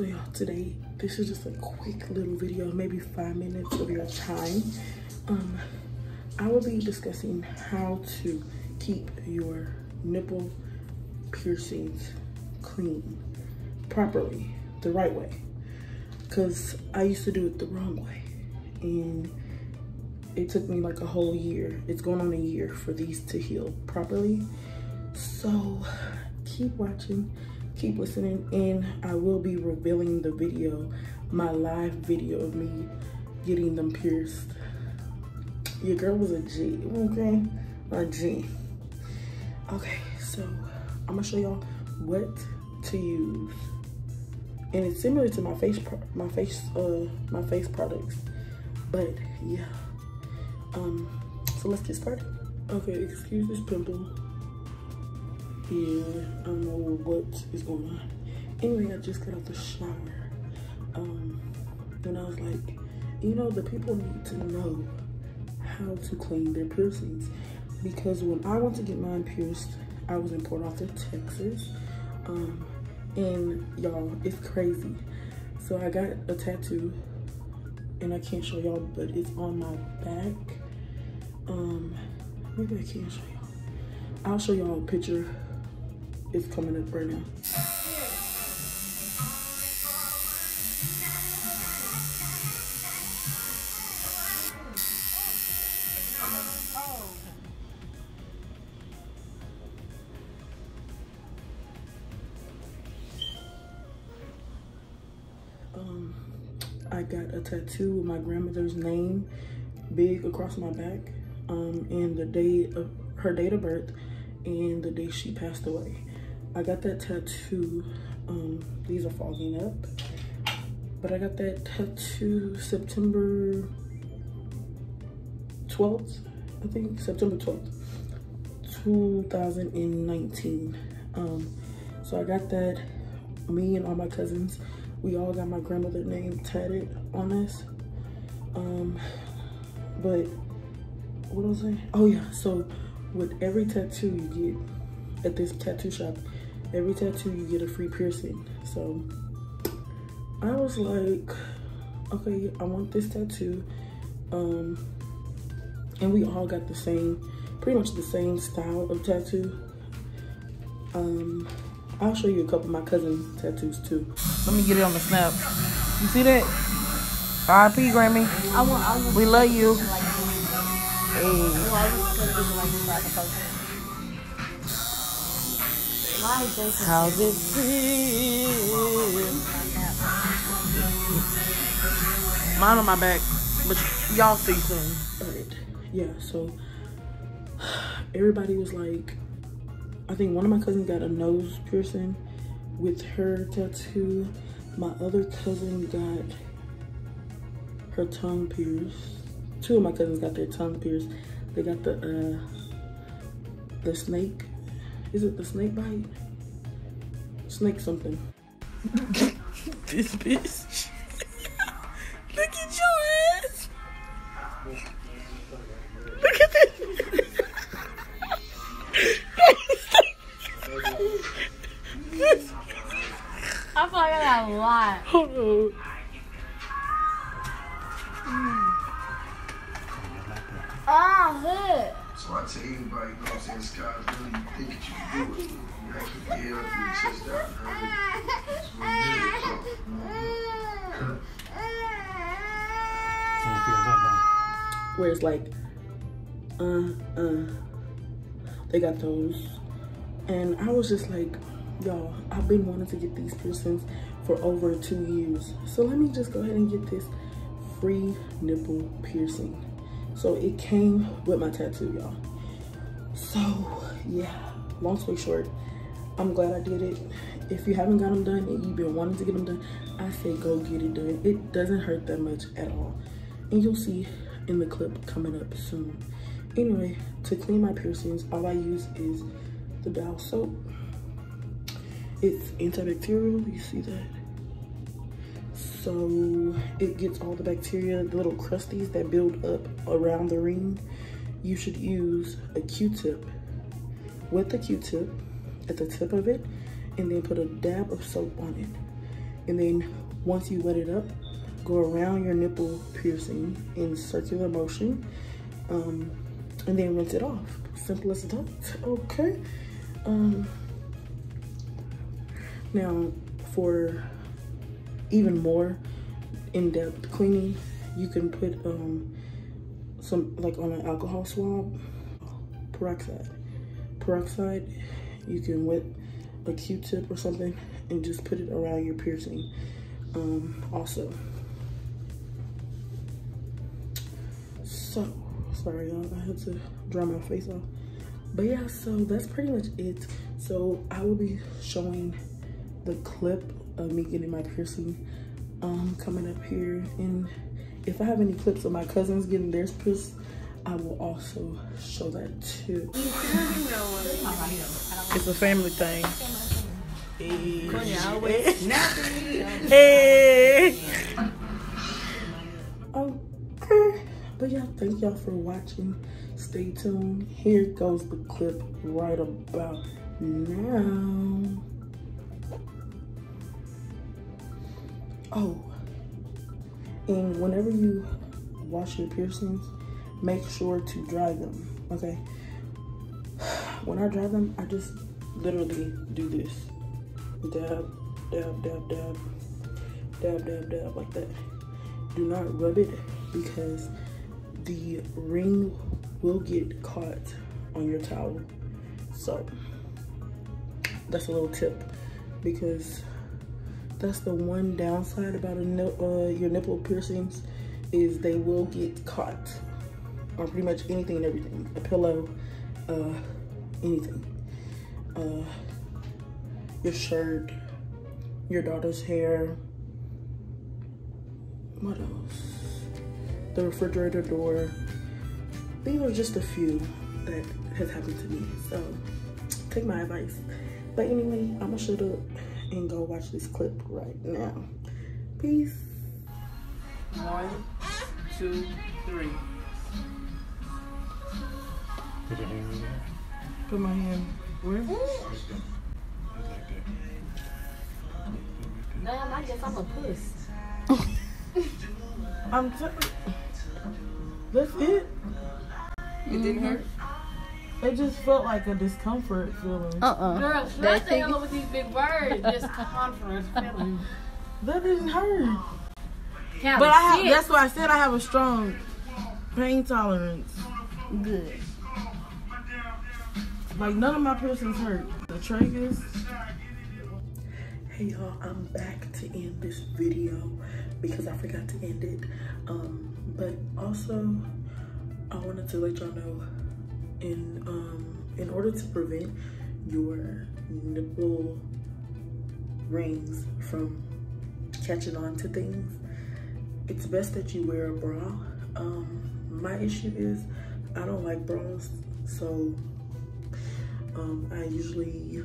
So y'all, today, this is just a quick little video, maybe five minutes of your time. Um, I will be discussing how to keep your nipple piercings clean properly, the right way. Cause I used to do it the wrong way. And it took me like a whole year. It's going on a year for these to heal properly. So keep watching, keep listening, and I will be revealing the video, my live video of me getting them pierced. Your girl was a G, okay? A G. Okay, so I'm gonna show y'all what to use. And it's similar to my face, my face, uh, my face products. But yeah, um, so let's get started. Okay, excuse this pimple. I don't know what is going on. Anyway, I just got out the shower. Um, and I was like, you know, the people need to know how to clean their piercings. Because when I went to get mine pierced, I was in Port Arthur, Texas. Um, and y'all, it's crazy. So I got a tattoo, and I can't show y'all, but it's on my back. Um, maybe I can show y'all. I'll show y'all a picture. It's coming up right now. Um, I got a tattoo with my grandmother's name big across my back, um, and the day of her date of birth and the day she passed away. I got that tattoo. Um, these are fogging up, but I got that tattoo September 12th, I think September 12th, 2019. Um, so I got that. Me and all my cousins, we all got my grandmother name tatted on us. Um, but what was I? Oh yeah, so with every tattoo you get at this tattoo shop, every tattoo you get a free piercing. So I was like, okay, I want this tattoo. Um, and we all got the same, pretty much the same style of tattoo. Um, I'll show you a couple of my cousin's tattoos too. Let me get it on the snap. You see that? R.I.P. Grammy. I want, I want We love you. like, Hey. How's it feel? Mine on my back, but y'all see soon. Right, yeah, so everybody was like, I think one of my cousins got a nose piercing with her tattoo. My other cousin got her tongue pierced. Two of my cousins got their tongue pierced. They got the uh the snake. Is it the snake bite? Snake something. This bitch. Look at your ass. Look at this. I feel like I got a lot. Hold on. Ah, hurt. So I tell anybody, you know what I'm saying, sky's really you think that you can do it. You keep your head up and chest out. You know what I mean? That's what it is. where it's like, uh, uh, they got those. And I was just like, y'all, I've been wanting to get these piercings for over two years. So let me just go ahead and get this free nipple piercing. So it came with my tattoo, y'all. So yeah, long story short, I'm glad I did it. If you haven't got them done and you've been wanting to get them done, I say go get it done. It doesn't hurt that much at all. and you'll see in the clip coming up soon. Anyway, to clean my piercings, all I use is the Dial soap. It's antibacterial, you see that? So it gets all the bacteria, the little crusties that build up around the ring. You should use a Q-tip with the Q-tip at the tip of it and then put a dab of soap on it. And then once you wet it up, go around your nipple piercing in circular motion um, and then rinse it off. Simple as that, okay? Um, now, for even more in-depth cleaning, you can put um, some, like on an alcohol swab, peroxide. Peroxide, you can wet a Q-tip or something and just put it around your piercing um, also. So, sorry y'all, I had to dry my face off. But yeah, so that's pretty much it. So I will be showing the clip of me getting my piercing um, coming up here. And if I have any clips of my cousins getting theirs pierced, I will also show that too. It's a family thing. Hey. hey. Okay. But yeah, thank y'all for watching. Stay tuned. Here goes the clip right about now. Oh, and whenever you wash your piercings, make sure to dry them, okay? When I dry them, I just literally do this. Dab, dab, dab, dab, dab, dab, dab, like that. Do not rub it because the ring will get caught on your towel. So that's a little tip because that's the one downside about a uh, your nipple piercings is they will get caught on pretty much anything and everything. A pillow, uh, anything. Uh, your shirt, your daughter's hair. What else? The refrigerator door. These are just a few that has happened to me. So take my advice. But anyway, I'ma shut up and go watch this clip right now. Peace. One, two, three. Put your hand in there. Put my hand where? Just like that. Damn, I guess I'm a puss. I'm telling That's it. It didn't mm-hmm. hurt? It just felt like a discomfort feeling. Uh-uh. Girl, That shut down with these big words. Just conference feeling. That didn't hurt. Cali, But I have, that's why I said I have a strong pain tolerance. Good. Like none of my piercings hurt. The tragus. Hey y'all, I'm back to end this video because I forgot to end it. Um, but also I wanted to let y'all know in um in order to prevent your nipple rings from catching on to things, it's best that you wear a bra. Um, my issue is I don't like bras, so um, I usually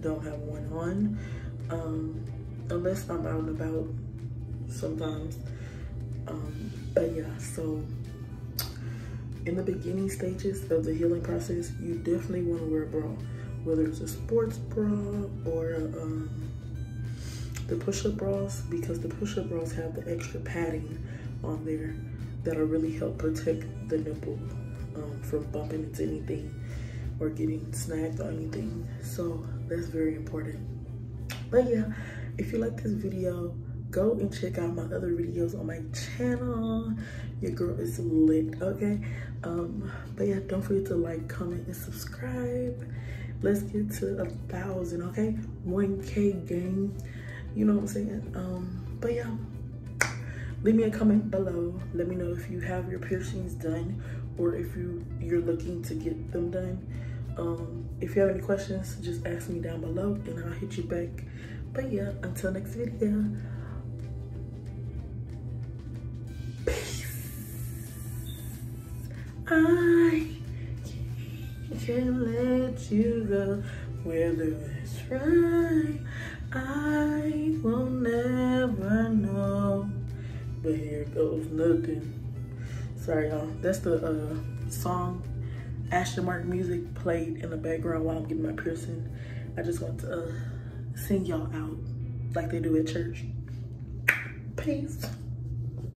don't have one on um, unless I'm out and about sometimes. Um, but yeah, so in the beginning stages of the healing process, you definitely want to wear a bra, whether it's a sports bra or um, the push-up bras, because the push-up bras have the extra padding on there that'll really help protect the nipple um, from bumping into anything or getting snagged on anything. So that's very important. But yeah, if you like this video, go and check out my other videos on my channel. Your girl is lit, okay? Um, but yeah, don't forget to like, comment, and subscribe. Let's get to a thousand, okay? 1K gang. You know what I'm saying? Um, but yeah, leave me a comment below. Let me know if you have your piercings done or if you, you're looking to get them done. Um, if you have any questions, just ask me down below and I'll hit you back. But yeah, until next video. I can't let you go. Whether it's right, I will never know. But here goes nothing. Sorry, y'all. That's the uh, song Ashton Martin music played in the background while I'm getting my piercing. I just want to uh, sing y'all out like they do at church. Peace.